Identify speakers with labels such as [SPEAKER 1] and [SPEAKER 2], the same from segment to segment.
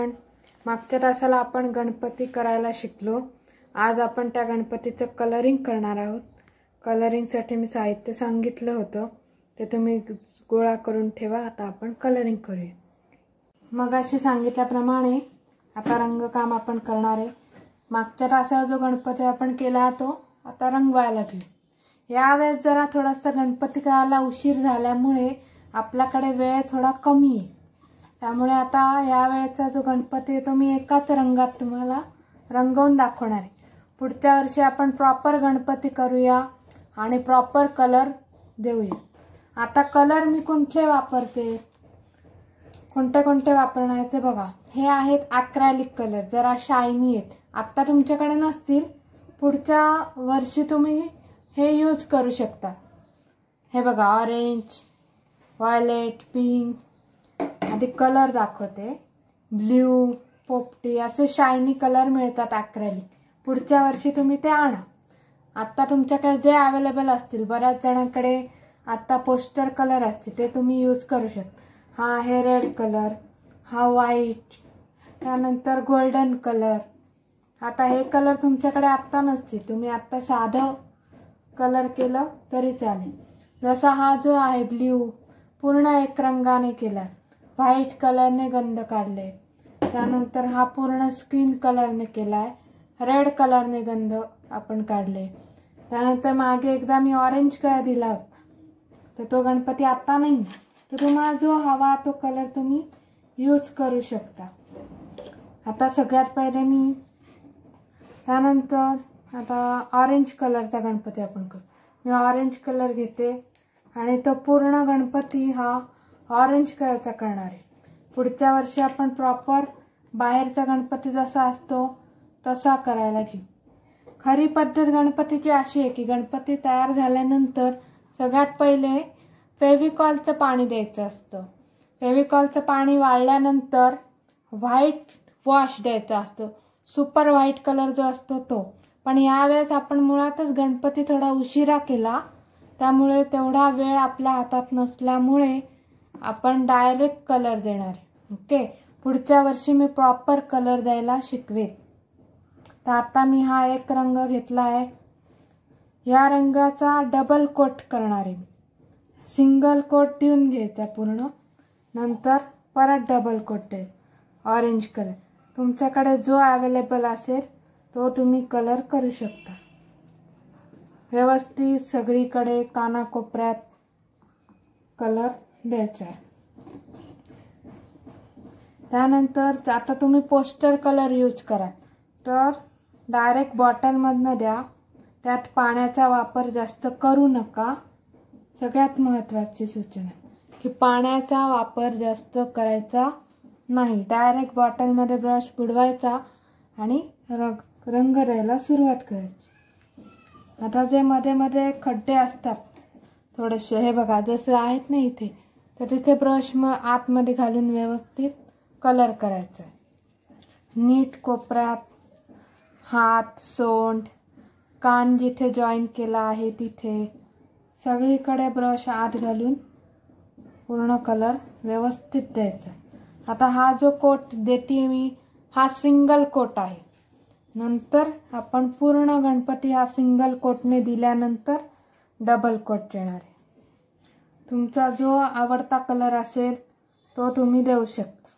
[SPEAKER 1] पण मागच्या तासाला आपण गणपती करायला शिकलो. आज आपण त्या गणपतीचं कलरिंग करणार आहोत. कलरिंगसाठी मी साहित्य सांगितलं होतं. ते तुम्ही गोळा करून ठेवा. आता आपण कलरिंग करूया. मग अशी सांगितल्याप्रमाणे आता रंगकाम आपण करणार आहे. मागच्या तासाला जो गणपती आपण केला तो आता रंगवायला घेऊ यावेळेस जरा थोडासा गणपती करायला उशीर झाल्यामुळे आपल्याकडे वेळ थोडा कमी आहे. त्यामुळे आता या वेळेचा जो गणपती आहे तो मी एकाच रंगात तुम्हाला रंगवून दाखवणार आहे. पुढच्या वर्षी आपण प्रॉपर गणपती करूया आणि प्रॉपर कलर देऊया. आता कलर मी कोणते वापरते? कोणते कोणते वापरणार ते बघा. हे आहेत अक्रॅलिक कलर जरा शायनी आहेत. आत्ता तुमच्याकडे नसतील. पुढच्या वर्षी तुम्ही हे यूज करू शकता. हे बघा ऑरेंज व्हायलेट पिंक आधी कलर दाखवते. ब्ल्यू पोपटी असे शायनी कलर मिळतात अक्रॅलिक पुढच्या वर्षी तुम्ही ते आणा. आत्ता तुमच्याकडे जे अवेलेबल असतील बऱ्याच जणांकडे आत्ता पोस्टर कलर असतील ते तुम्ही यूज करू शकता. हा आहे रेड कलर हा व्हाईट त्यानंतर गोल्डन कलर आता हे कलर तुमच्याकडे आत्ता नसतील. तुम्ही आत्ता साधं कलर केलं तरी चालेल. जसा हा जो आहे ब्ल्यू पूर्ण एक रंगाने केला. व्हाईट कलरने गंध काढले. त्यानंतर हा पूर्ण स्किन कलरने केला आहे रेड कलरने गंध आपण काढले. त्यानंतर मागे एकदा मी ऑरेंज कलर दिला होता. तर तो गणपती आत्ता नाही. तर तुम्हाला जो हवा तो कलर तुम्ही यूज करू शकता. आता सगळ्यात पहिले मी त्यानंतर आता ऑरेंज कलरचा गणपती आपण करू. मी ऑरेंज कलर घेते आणि तो पूर्ण गणपती हा ऑरेंज कलरचा करणार आहे. पुढच्या वर्षी आपण प्रॉपर बाहेरचा गणपती जसा असतो तसा करायला घेऊ. खरी पद्धत गणपतीची अशी आहे की गणपती तयार झाल्यानंतर सगळ्यात पहिले फेविकॉलचं पाणी द्यायचं असतं. फेविकॉलचं पाणी वाळल्यानंतर व्हाईट वॉश द्यायचा असतो. सुपर व्हाईट कलर जो असतो तो. पण यावेळेस आपण मुळातच गणपती थोडा उशिरा केला त्यामुळे तेवढा वेळ आपल्या हातात नसल्यामुळे आपण डायरेक्ट कलर देणार ओके पुढच्या वर्षी मी प्रॉपर कलर द्यायला शिकवेन. तर आता मी हा एक रंग घेतला आहे. ह्या रंगाचा डबल कोट करणार आहे सिंगल कोट देऊन घ्यायचा पूर्ण. नंतर परत डबल कोट द्यायचा ऑरेंज कलर तुमच्याकडे जो अवेलेबल असेल तो तुम्ही कलर करू शकता. व्यवस्थित सगळीकडे कानाकोपऱ्यात कलर द्यायचा आहे. त्यानंतर आता तुम्ही पोस्टर कलर यूज करा. तर डायरेक्ट बॉटलमधनं द्या. त्यात पाण्याचा वापर जास्त करू नका. सगळ्यात महत्त्वाची सूचना. की पाण्याचा वापर जास्त करायचा नाही. डायरेक्ट बॉटलमध्ये ब्रश बुडवायचा आणि रंग रंग द्यायला सुरुवात करायची. आता जे मध्ये मध्ये खड्डे असतात थोडेसे हे बघा जसं आहेत ना इथे तर तिथे ब्रश मग आतमध्ये घालून व्यवस्थित कलर करायचा आहे. नीट कोपऱ्यात हात सोंड कान जिथे जॉईन केला आहे तिथे सगळीकडे ब्रश आत घालून पूर्ण कलर व्यवस्थित द्यायचा आता हा जो कोट देते मी हा सिंगल कोट आहे. नंतर आपण पूर्ण गणपती हा सिंगल कोटने दिल्यानंतर डबल कोट देणार आहे. तुमचा जो आवडता कलर असेल तो तुम्ही देऊ शकता.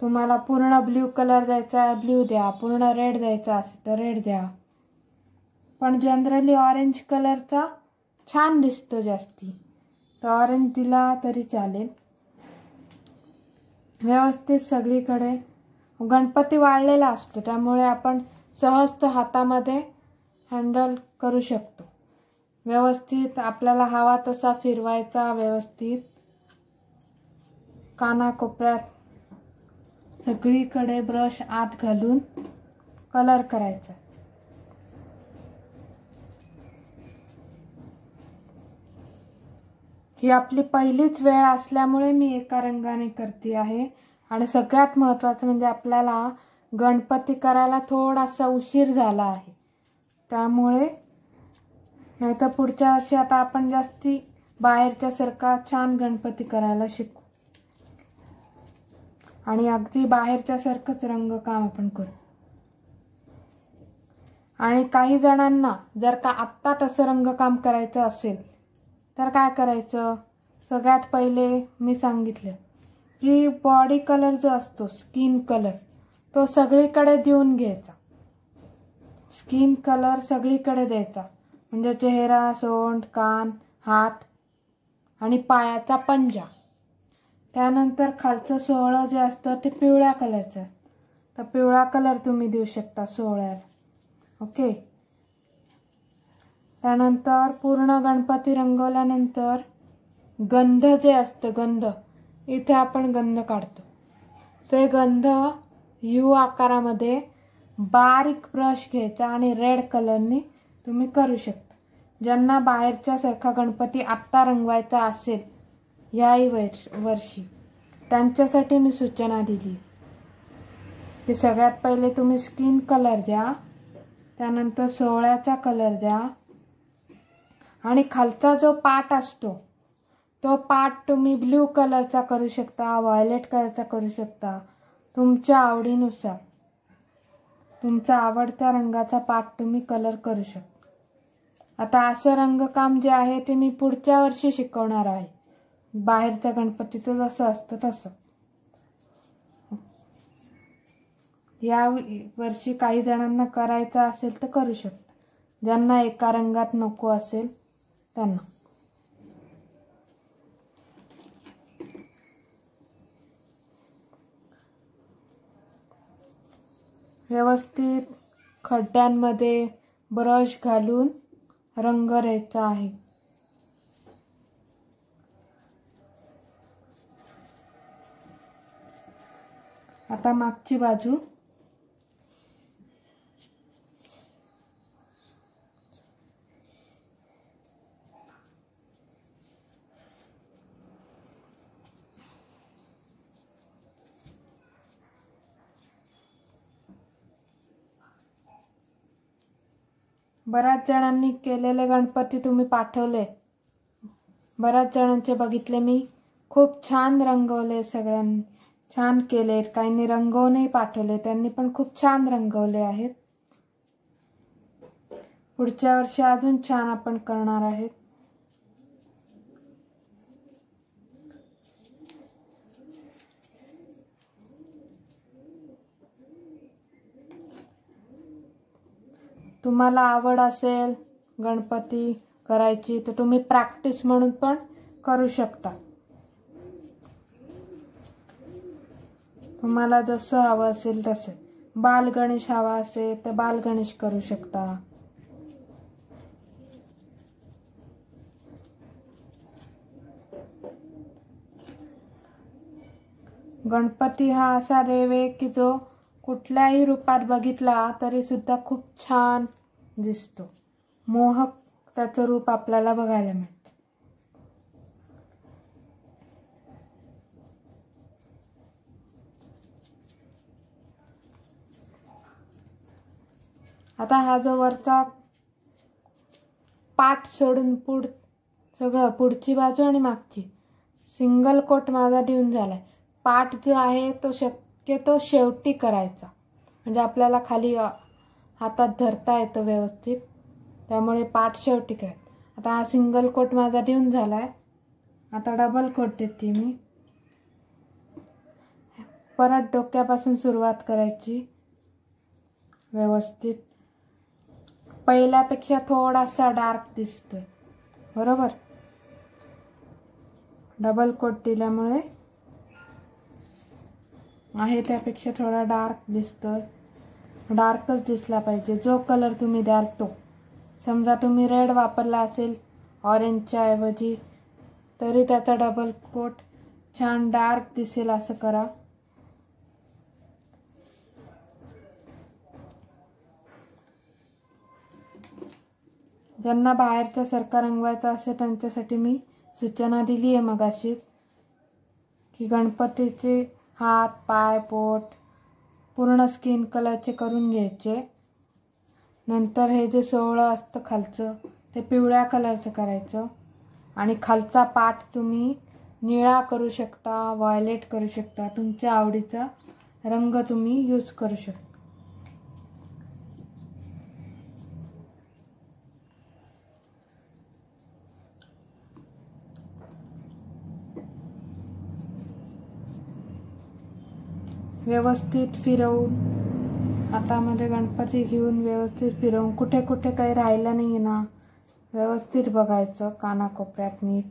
[SPEAKER 1] तुम्हाला पूर्ण ब्ल्यू कलर द्यायचा आहे ब्ल्यू द्या पूर्ण रेड द्यायचा असेल तर रेड द्या. पण जनरली ऑरेंज कलरचा छान दिसतो जास्ती. तर ऑरेंज दिला तरी चालेल. व्यवस्थित सगळीकडे. गणपती वाळलेला असतो त्यामुळे आपण सहज हातामध्ये हँडल करू शकतो. व्यवस्थित आपल्याला हवा तसा फिरवायचा व्यवस्थित. कानाकोपऱ्यात सगळीकडे ब्रश आत घालून कलर करायचा. ही आपली पहिलीच वेळ असल्यामुळे मी एका रंगाने करते आहे. आणि सगळ्यात महत्त्वाचं म्हणजे आपल्याला गणपती करायला थोडासा उशीर झाला आहे. त्यामुळे नाहीतर पुढच्या वर्षी आता आपण जास्ती बाहेरच्या सारखा छान गणपती करायला शिकू. आणि अगदी बाहेरच्यासारखंच रंगकाम आपण करू. आणि काही जणांना जर का आत्ता तसं रंगकाम करायचं असेल तर काय करायचं? सगळ्यात पहिले मी सांगितलं की बॉडी कलर जो असतो स्किन कलर तो सगळीकडे देऊन घ्यायचा. स्किन कलर सगळीकडे द्यायचा. म्हणजे चेहरा सोंड कान हात आणि पायाचा पंजा. त्यानंतर खालचं सोहळं जे असतं ते पिवळ्या कलरचं तर पिवळा कलर तुम्ही देऊ शकता सोहळ्याला ओके? त्यानंतर पूर्ण गणपती रंगवल्यानंतर गंध जे असतं गंध इथे आपण गंध काढतो. ते गंध यू आकारामध्ये बारीक ब्रश घ्यायचा आणि रेड कलरने तुम्ही करू शकता. ज्यांना बाहेरच्या सारखा गणपती आत्ता रंगवायचा असेल याही वर्ष वर्षी. त्यांच्यासाठी मी सूचना दिली. की सगळ्यात पहिले तुम्ही स्किन कलर द्या. त्यानंतर सोहळ्याचा कलर द्या. आणि खालचा जो पाट असतो तो पाट तुम्ही ब्ल्यू कलरचा करू शकता व्हायलेट कलरचा करू शकता तुमच्या आवडीनुसार. तुमचा आवडत्या रंगाचा पाट तुम्ही कलर करू शकता. आता असं रंगकाम जे आहे ते मी पुढच्या वर्षी शिकवणार आहे. बाहेरच्या गणपतीचं जसं असतं तसं. या वर्षी काही जणांना करायचं असेल तर करू शकता. ज्यांना एका रंगात नको असेल त्यांना. व्यवस्थित खड्ड्यांमध्ये ब्रश घालून रंग द्यायचा आहे. आता मागची बाजू. बऱ्याच जणांनी केलेले गणपती तुम्ही पाठवले. बऱ्याच जणांचे बघितले मी. खूप छान रंगवले सगळ्यांनी. छान केले. काहींनी रंगवूनही पाठवले. त्यांनी पण खूप छान रंगवले आहेत. पुढच्या वर्षी अजून छान आपण करणार आहेत. तुम्हाला आवड असेल गणपती करायची तर तुम्ही प्रॅक्टिस म्हणून पण करू शकता. तुम्हाला जसं हवं असेल तसे. बालगणेश हवा असेल तर बालगणेश करू शकता. गणपती हा असा देव आहे की जो कुठल्याही रूपात बघितला तरी सुद्धा खूप छान दिसतो. मोहक त्याचं रूप आपल्याला बघायला मिळतं. आता हा जो वरचा पाठ सोडून पुढ सगळं पुढची बाजू आणि मागची सिंगल कोट माझा देऊन झालाय. पाठ जो आहे तो शक्यतो शेवटी करायचा. म्हणजे आपल्याला खाली हातात धरता येतं व्यवस्थित. त्यामुळे पाठ शेवटी काय? आता हा सिंगल कोट माझा देऊन आहे आता डबल कोट देते मी. परत डोक्यापासून सुरुवात करायची. व्यवस्थित. पहिल्यापेक्षा थोडासा डार्क दिसतोय. बरोबर? डबल कोट दिल्यामुळे आहे त्यापेक्षा थोडा डार्क दिसतोय. डार्कच दिसला पाहिजे. जो कलर तुम्ही द्याल तो. समजा तुम्ही रेड वापरला असेल ऑरेंजच्या ऐवजी तरी त्याचा डबल कोट छान डार्क दिसेल असं करा. ज्यांना बाहेरचा सरकार रंगवायचा असेल त्यांच्यासाठी मी सूचना दिली आहे मगाशी की गणपतीचे हात पाय पोट पूर्ण स्किन कलरचे करून घ्यायचे. नंतर हे जे सोहळं असतं खालचं ते पिवळ्या कलरचं करायचं. आणि खालचा पाठ तुम्ही निळा करू शकता व्हायलेट करू शकता तुमच्या आवडीचा रंग तुम्ही यूज करू शकता. व्यवस्थित फिरवून हातामध्ये गणपती घेऊन व्यवस्थित फिरवून कुठे कुठे काही राहिलं नाही ना. व्यवस्थित बघायचं कानाकोपऱ्यात नीट.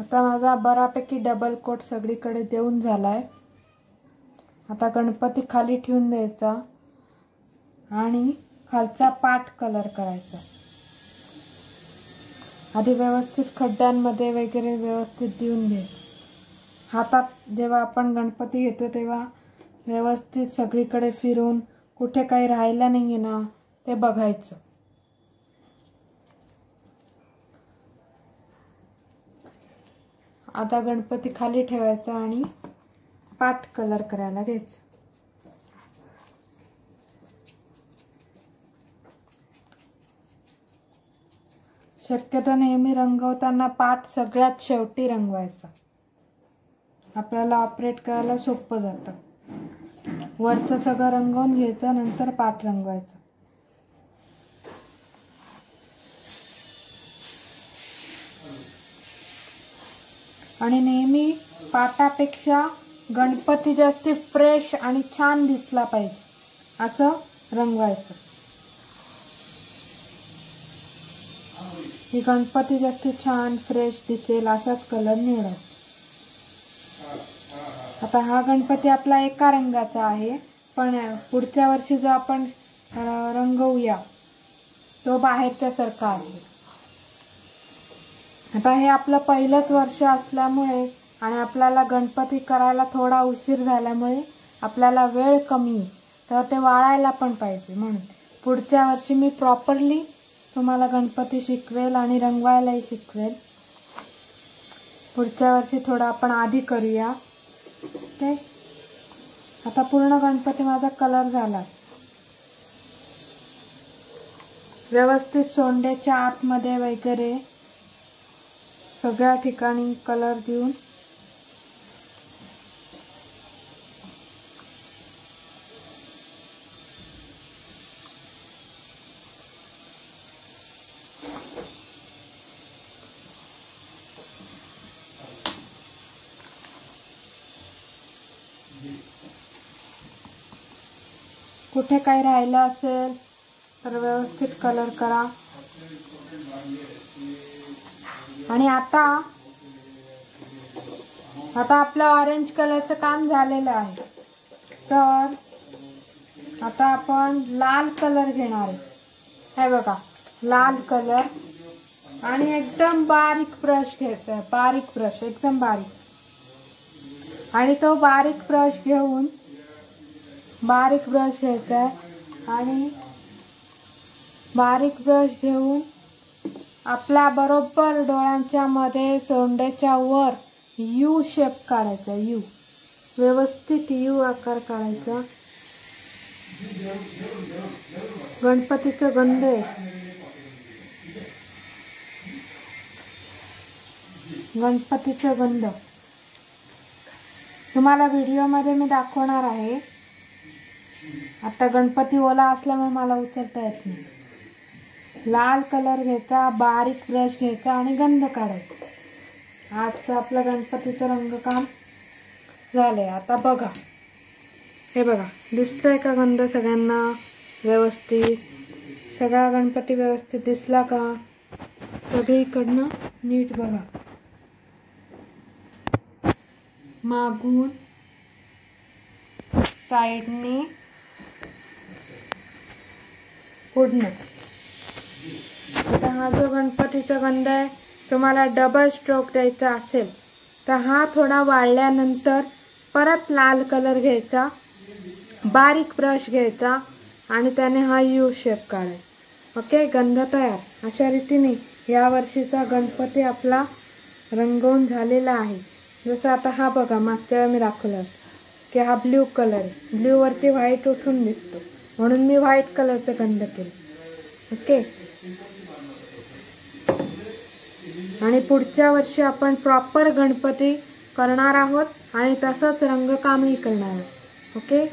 [SPEAKER 1] आता माझा बऱ्यापैकी डबल कोट सगळीकडे देऊन झाला आहे आता गणपती खाली ठेवून द्यायचा आणि खालचा पाट कलर करायचा. आधी व्यवस्थित खड्ड्यांमध्ये वगैरे व्यवस्थित देऊन दे. हातात जेव्हा आपण गणपती घेतो तेव्हा व्यवस्थित सगळीकडे फिरून कुठे काही राहिलं नाही ना ते बघायचं. आता गणपती खाली ठेवायचा आणि पाट कलर करायला घ्यायचं. शक्यतो नेहमी रंगवताना पाट सगळ्यात शेवटी रंगवायचा. आपल्याला ऑपरेट करायला सोपं जातं. वरचं सगळं रंगवून घ्यायचं नंतर पाट रंगवायचं. आणि नेहमी पाटापेक्षा गणपती जास्ती फ्रेश आणि छान दिसला पाहिजे. असं रंगवायचं. ही गणपती जास्ती छान फ्रेश दिसेल असाच कलर निवडायचा. आता हा गणपती आपला एका रंगाचा आहे पण पुढच्या वर्षी जो आपण रंगवूया तो बाहेरच्या सारखा असेल आता हे आपलं पहिलंच वर्ष असल्यामुळे आणि आपल्याला गणपती करायला थोडा उशीर झाल्यामुळे आपल्याला वेळ कमी तर ते वाळायला पण पाहिजे म्हणून. पुढच्या वर्षी मी प्रॉपरली तुम्हाला गणपती शिकवेल आणि रंगवायलाही शिकवेल. पुढच्या वर्षी थोडं आपण आधी करूया. ओके आता पूर्ण गणपती माझा कलर झाला. व्यवस्थित सोंडेच्या आतमध्ये वगैरे सगळ्या ठिकाणी कलर देऊन कुठे काही राहिलं असेल तर व्यवस्थित कलर करा. आणि आता आता आपलं ऑरेंज कलरचं काम झालेलं आहे. तर आता आपण लाल कलर घेणार आहे. हे बघा लाल कलर आणि एकदम बारीक ब्रश घ्यायचा आहे बारीक ब्रश एकदम बारीक. आणि तो बारीक ब्रश घेऊन बारीक ब्रश घ्यायचा आहे. आणि बारीक ब्रश घेऊन आपल्या बरोबर डोळ्यांच्या मध्ये सोंडेच्या वर यू शेप काढायचा यू व्यवस्थित यू आकार काढायचा. गणपतीचं गंध आहे. गणपतीचं गंध. तुम्हाला व्हिडिओमध्ये मी दाखवणार आहे. आता गणपती ओला असल्यामुळे मला उचलता येत नाही. लाल कलर घ्यायचा बारीक ब्रश घ्यायचा आणि गंध काढायचा. आजचं आपलं गणपतीचं रंगकाम आहे आता बघा. हे बघा. दिसतंय का गंध सगळ्यांना? व्यवस्थित. सगळा गणपती व्यवस्थित दिसला का? सगळीकडनं नीट बघा. मागून साईडने पुढनं आता हा जो गणपतीचा गंध आहे तुम्हाला डबल स्ट्रोक द्यायचा असेल तर हा थोडा वाळल्यानंतर परत लाल कलर घ्यायचा बारीक ब्रश घ्यायचा आणि त्याने हा यू शेप काढायचा. ओके गंध तयार. अशा रीतीने या वर्षीचा गणपती आपला रंगवून झालेला आहे. जसं आता हा बघा मागच्या वेळा मी दाखवलं की हा ब्ल्यू कलर आहे. ब्ल्यूवरती व्हाईट उठून दिसतो. म्हणून मी व्हाईट कलरचं गंध केलं. ओके आणि पुढच्या वर्षी आपण प्रॉपर गणपती करणार आहोत आणि तसंच रंगकामही करणार आहोत. ओके